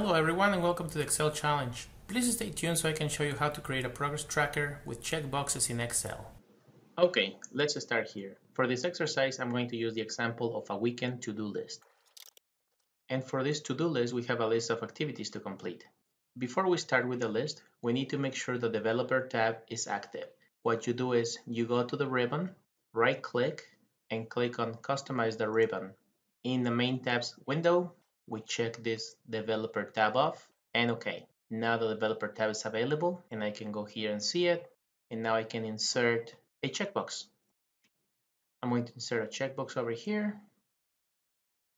Hello everyone and welcome to the Excel Challenge. Please stay tuned so I can show you how to create a progress tracker with checkboxes in Excel. Okay, let's start here. For this exercise, I'm going to use the example of a weekend to-do list. And for this to-do list, we have a list of activities to complete. Before we start with the list, we need to make sure the developer tab is active. What you do is you go to the ribbon, right click, and click on customize the ribbon. In the main tabs window, we check this developer tab off and okay now the developer tab is available and I can go here and see it and now I can insert a checkbox. I'm going to insert a checkbox over here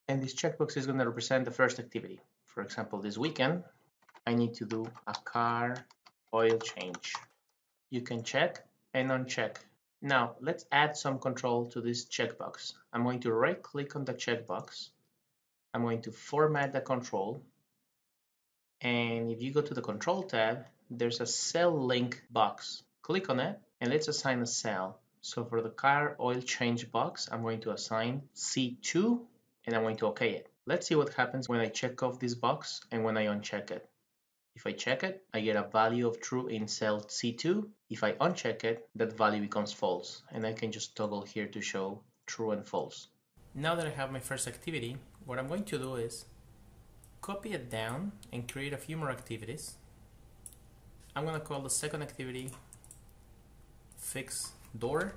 and this checkbox is going to represent the first activity. For example this weekend I need to do a car oil change. You can check and uncheck. Now let's add some control to this checkbox. I'm going to right click on the checkbox I'm going to format the control. And if you go to the control tab, there's a cell link box. Click on it and let's assign a cell. So for the car oil change box, I'm going to assign C2 and I'm going to OK it. Let's see what happens when I check off this box and when I uncheck it. If I check it, I get a value of true in cell C2. If I uncheck it, that value becomes false. And I can just toggle here to show true and false. Now that I have my first activity, what I'm going to do is copy it down and create a few more activities. I'm going to call the second activity fix door.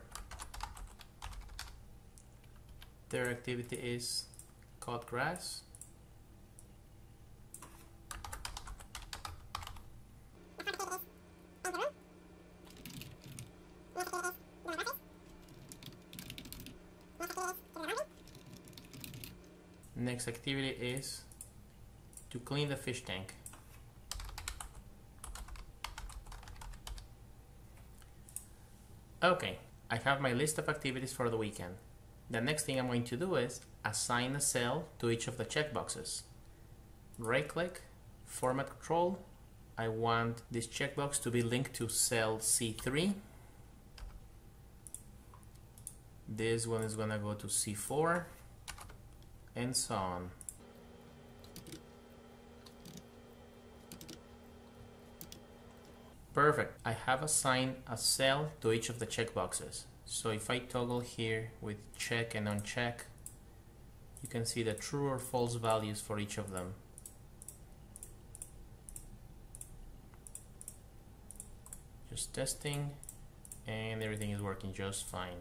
Third activity is cut grass. Next activity is to clean the fish tank. Okay, I have my list of activities for the weekend. The next thing I'm going to do is assign a cell to each of the checkboxes. Right click, format control. I want this checkbox to be linked to cell C3. This one is gonna go to C4 and so on. Perfect. I have assigned a cell to each of the checkboxes. So if I toggle here with check and uncheck, you can see the true or false values for each of them. Just testing and everything is working just fine.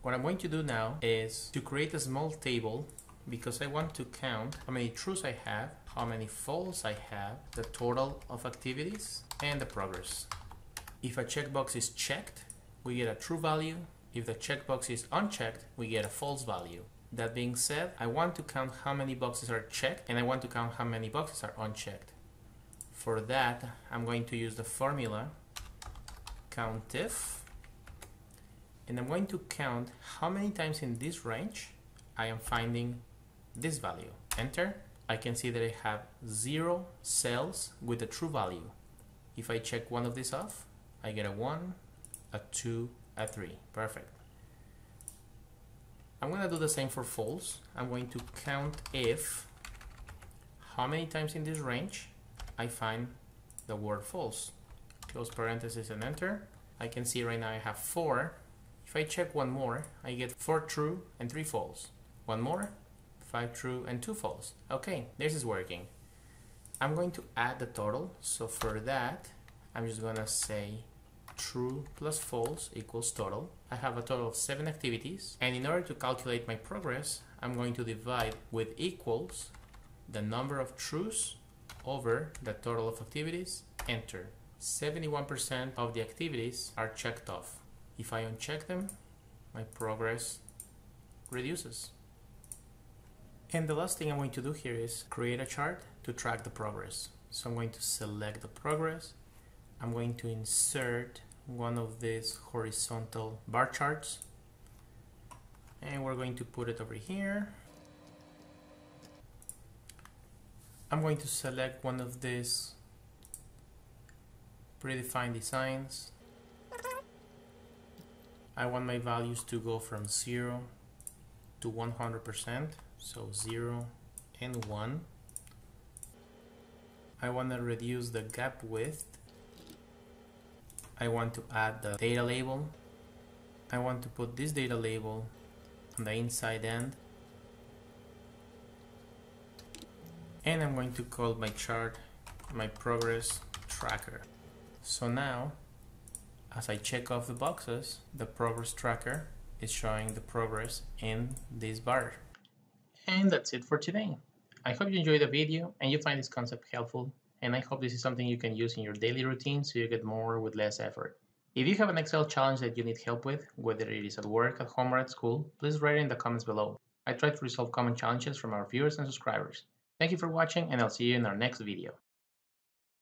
What I'm going to do now is to create a small table because I want to count how many trues I have, how many false I have, the total of activities, and the progress. If a checkbox is checked, we get a true value. If the checkbox is unchecked, we get a false value. That being said, I want to count how many boxes are checked and I want to count how many boxes are unchecked. For that, I'm going to use the formula countif and I'm going to count how many times in this range I am finding this value. Enter. I can see that I have zero cells with a true value. If I check one of these off, I get a 1, a 2, a 3. Perfect. I'm going to do the same for false. I'm going to count if how many times in this range I find the word false. Close parenthesis and enter. I can see right now I have 4. If I check one more, I get 4 true and 3 false. One more, 5 true and 2 false. Okay, this is working. I'm going to add the total. So for that, I'm just going to say true plus false equals total. I have a total of 7 activities. And in order to calculate my progress, I'm going to divide with equals the number of trues over the total of activities. Enter. 71% of the activities are checked off. If I uncheck them, my progress reduces. And the last thing I'm going to do here is create a chart to track the progress. So I'm going to select the progress. I'm going to insert one of these horizontal bar charts. And we're going to put it over here. I'm going to select one of these predefined designs. I want my values to go from 0 to 100% so 0 and 1 I want to reduce the gap width. I want to add the data label. I want to put this data label on the inside end. And I'm going to call my chart my progress tracker. So now, as I check off the boxes, the progress tracker is showing the progress in this bar. And that's it for today. I hope you enjoyed the video and you find this concept helpful and I hope this is something you can use in your daily routine so you get more with less effort. If you have an Excel challenge that you need help with, whether it is at work, at home, or at school, please write it in the comments below. I try to resolve common challenges from our viewers and subscribers. Thank you for watching and I'll see you in our next video.